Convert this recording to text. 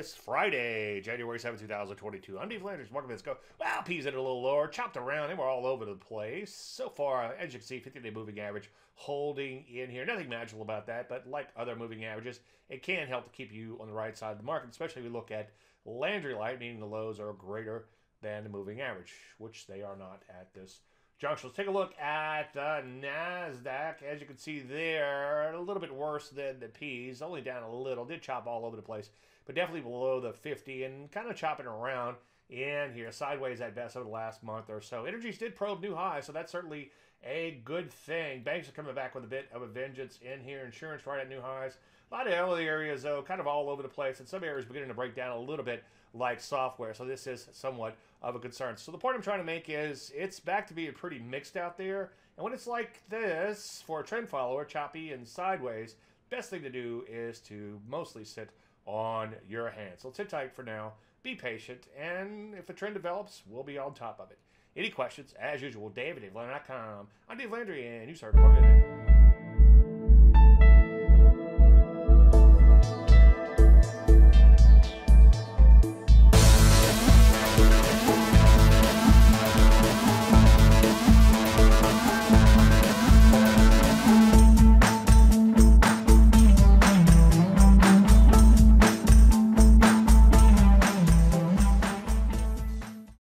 this Friday, January 7, 2022. I'm Dave Landry, Market Let's go. Well, P's at a little lower, chopped around, they were all over the place. So far, as you can see, 50 day moving average holding in here. Nothing magical about that, but like other moving averages, it can help to keep you on the right side of the market, especially if we look at Landry Light, meaning the lows are greater than the moving average, which they are not at this junction. Let's take a look at the NASDAQ. As you can see there, a little bit worse than the P's, only down a little. Did chop all over the place, but definitely below the 50 and kind of chopping around in here, sideways at best over the last month or so. Energies did probe new highs, so that's certainly a good thing. Banks are coming back with a bit of a vengeance in here. Insurance right at new highs. A lot of other areas, though, kind of all over the place, and some areas beginning to break down a little bit like software. So this is somewhat of a concern. So the point I'm trying to make is it's back to being pretty mixed out there. And when it's like this, for a trend follower, choppy and sideways, best thing to do is to mostly sit on your hands. So sit tight for now. Be patient, and if a trend develops, we'll be on top of it. Any questions, as usual, David, DaveLandry.com. I'm Dave Landry, and you start.